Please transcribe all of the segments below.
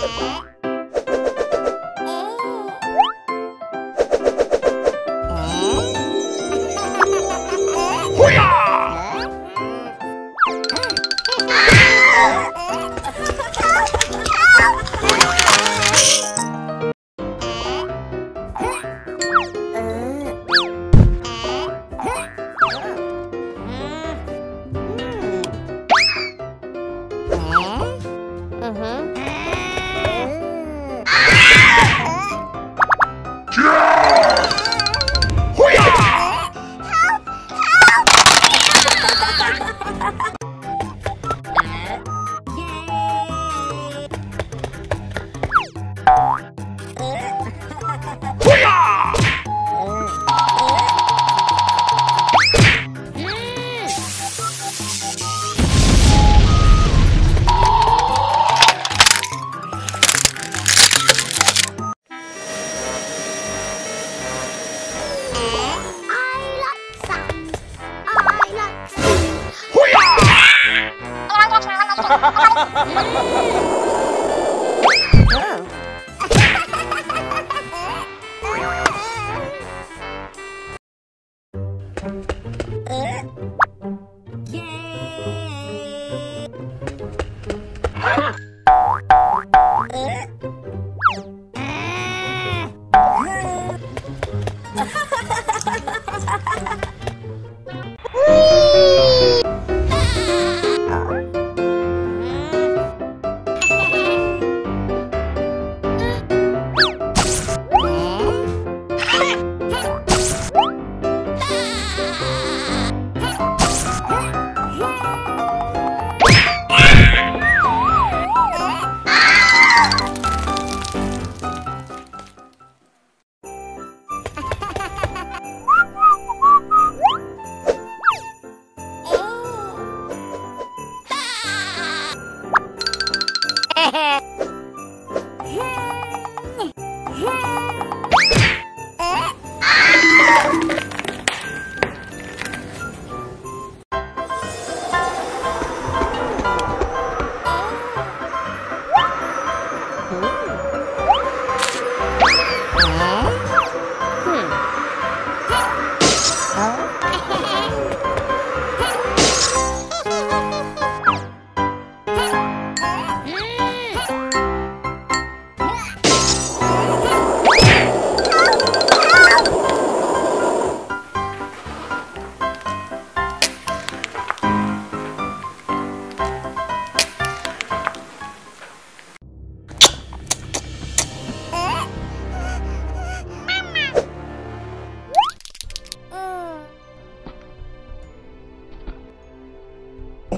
Uh. 어? え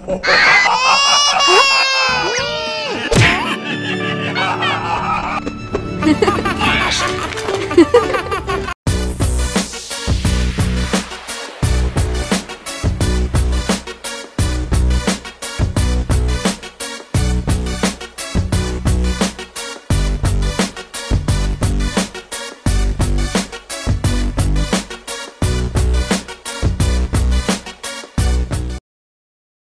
Ha ha ha!